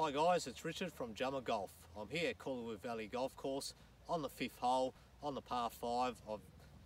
Hi guys, it's Richard from Juma Golf. I'm here at Calderwood Valley Golf Course on the fifth hole on the par five. I've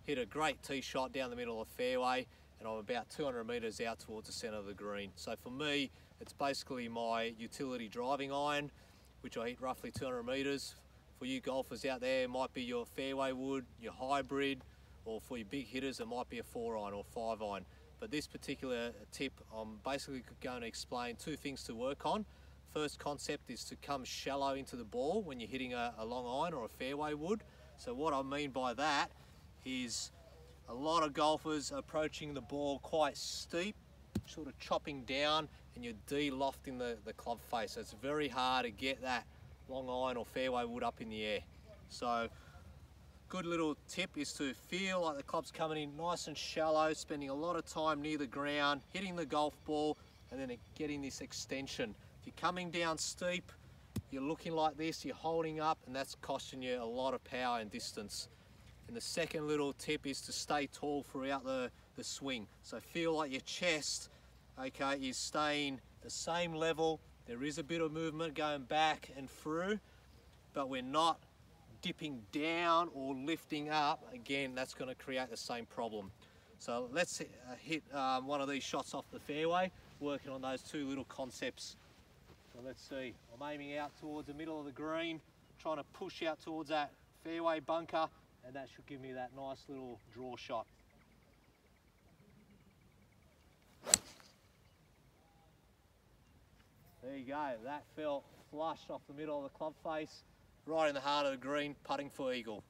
hit a great tee shot down the middle of the fairway and I'm about 200 metres out towards the centre of the green. So for me, it's basically my utility driving iron, which I hit roughly 200 metres. For you golfers out there, it might be your fairway wood, your hybrid, or for your big hitters, it might be a four iron or five iron. But this particular tip, I'm basically going to explain two things to work on. First concept is to come shallow into the ball when you're hitting a, a long iron or a fairway wood. So what I mean by that is a lot of golfers approaching the ball quite steep, sort of chopping down and you're de-lofting the, the club face. So it's very hard to get that long iron or fairway wood up in the air. So good little tip is to feel like the club's coming in nice and shallow, spending a lot of time near the ground, hitting the golf ball, and then getting this extension. If you're coming down steep, you're looking like this, you're holding up, and that's costing you a lot of power and distance. And the second little tip is to stay tall throughout the, the swing. So feel like your chest, okay, is staying the same level. There is a bit of movement going back and through, but we're not dipping down or lifting up, again, that's going to create the same problem. So let's uh, hit um, one of these shots off the fairway, working on those two little concepts. So let's see, I'm aiming out towards the middle of the green, trying to push out towards that fairway bunker, and that should give me that nice little draw shot. There you go, that fell flush off the middle of the club face right in the heart of the green, putting for eagle.